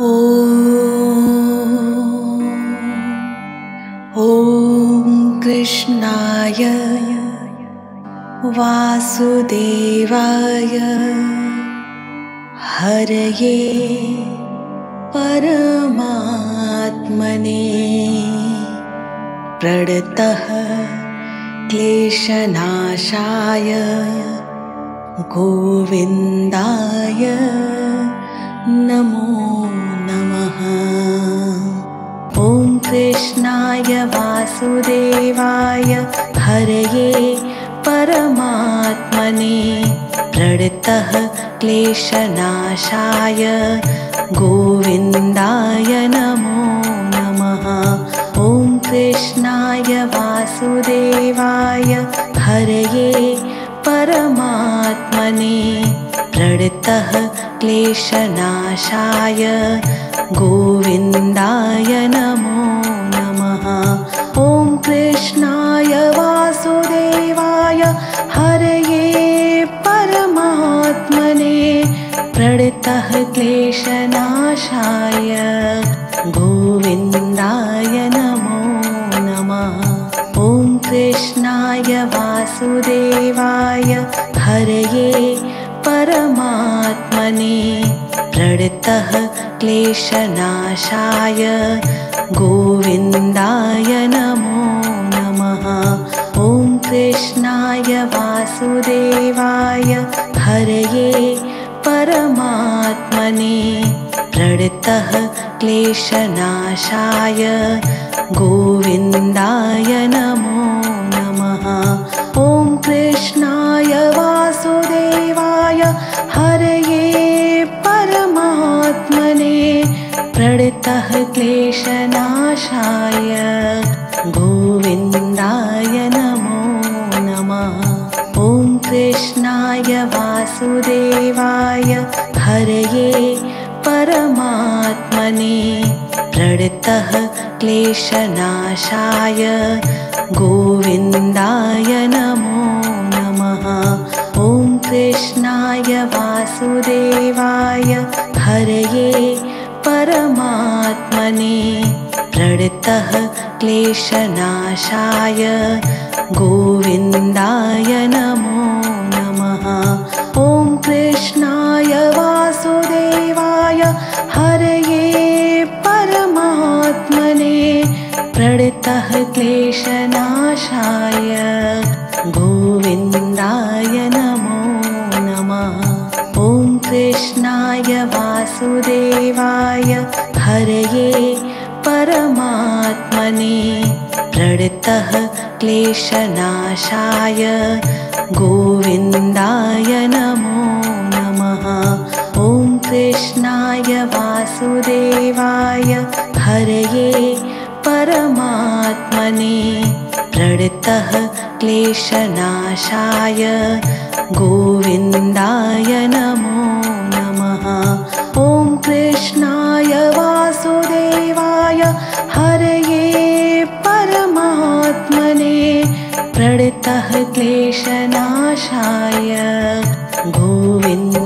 ॐ कृष्णाय वासुदेवाय हरये परमात्मने प्रणतः क्लेशनाशाय गोविन्दाय नमो कृष्णाय वासुदेवाय हरये परमात्मने प्रणतः क्लेशनाशाय गोविन्दाय नमो नमः। ॐ कृष्णाय वासुदेवाय हरये परमात्मने प्रणतः क्लेशनाशाय गोविन्दाय नमो कृष्णाय वासुदेवाय हरये परमात्मने प्रणतः क्लेशनाशाय गोविन्दाय नमो नमः। ॐ कृष्णाय वासुदेवाय हरये परमात्मने प्रणतः क्लेशनाशाय गोविन्दाय वासुदेवाय हरये परमात्मने प्रणतः क्लेशनाशाय गोविन्दाय नमो नमः। ॐ कृष्णाय वासुदेवाय हरये परमात्मने प्रणतः क्लेशनाशाय गोविन्दाय कृष्णाय वासुदेवाय हरये परमात्मने प्रणतः क्लेशनाशाय गोविन्दाय नमो नमः। ॐ कृष्णाय वासुदेवाय हरये परमात्मने प्रणतः क्लेशनाशाय गोविन्दाय प्रणतः क्लेशनाशाय गोविन्दाय नमो नमः। ॐ कृष्णाय वासुदेवाय हरये परमात्मने प्रणतः क्लेशनाशाय गोविन्दाय नमो नमः। ॐ कृष्णाय वासुदेवाय हरये परमात्मने प्रणतः क्लेशनाशाय गोविन्दाय नमो नमः। ॐ कृष्णाय वासुदेवाय हरये परमात्मने प्रणतः क्लेशनाशाय गोविन्दाय नमः